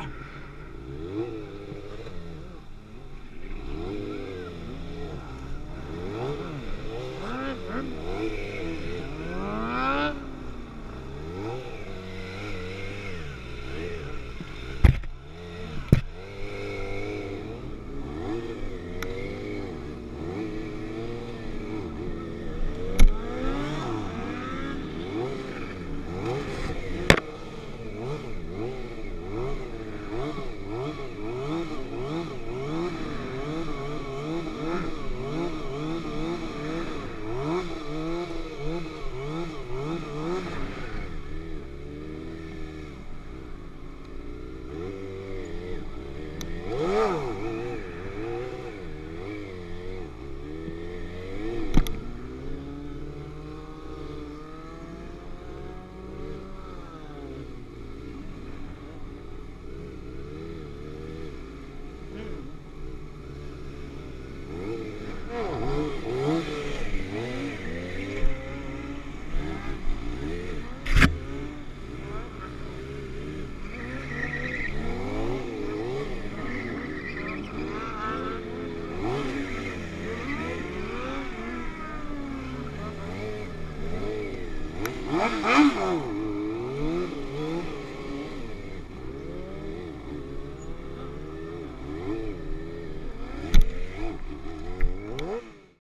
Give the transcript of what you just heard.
Yeah. Uhum.